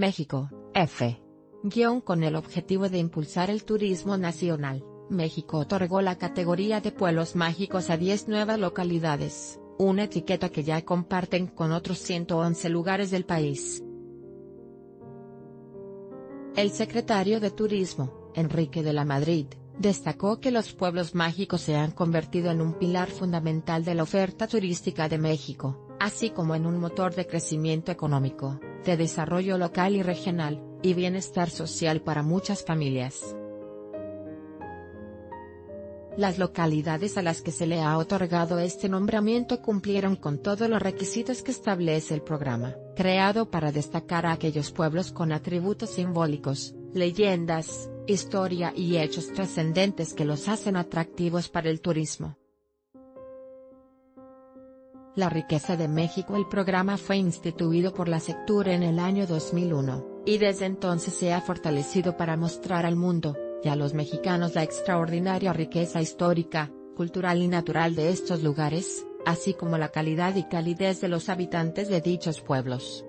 México, F. Guión con el objetivo de impulsar el turismo nacional, México otorgó la categoría de pueblos mágicos a 10 nuevas localidades, una etiqueta que ya comparten con otros 111 lugares del país. El secretario de Turismo, Enrique de la Madrid, destacó que los pueblos mágicos se han convertido en un pilar fundamental de la oferta turística de México, así como en un motor de crecimiento económico, de desarrollo local y regional, y bienestar social para muchas familias. Las localidades a las que se le ha otorgado este nombramiento cumplieron con todos los requisitos que establece el programa, creado para destacar a aquellos pueblos con atributos simbólicos, leyendas, historia y hechos trascendentes que los hacen atractivos para el turismo. La riqueza de México El programa fue instituido por la Sectur en el año 2001, y desde entonces se ha fortalecido para mostrar al mundo, y a los mexicanos la extraordinaria riqueza histórica, cultural y natural de estos lugares, así como la calidad y calidez de los habitantes de dichos pueblos.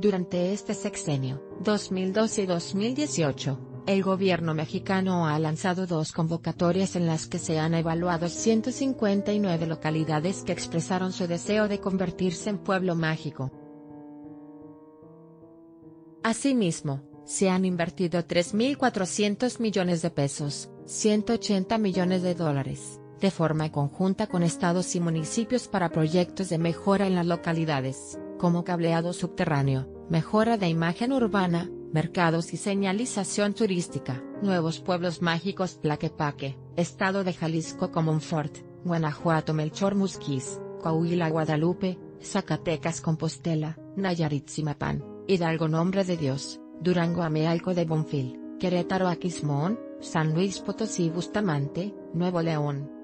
Durante este sexenio, 2012 y 2018, el gobierno mexicano ha lanzado dos convocatorias en las que se han evaluado 159 localidades que expresaron su deseo de convertirse en pueblo mágico. Asimismo, se han invertido 3.400 millones de pesos, 180 millones de dólares, de forma conjunta con estados y municipios para proyectos de mejora en las localidades, como cableado subterráneo, mejora de imagen urbana, mercados y señalización turística, nuevos pueblos mágicos Tlaquepaque, Estado de Jalisco Comonfort, Guanajuato Melchor Musquis, Coahuila Guadalupe, Zacatecas Compostela, Nayarit Zimapán, Hidalgo Nombre de Dios, Durango Amealco de Bonfil, Querétaro Aquismón, San Luis Potosí Bustamante, Nuevo León.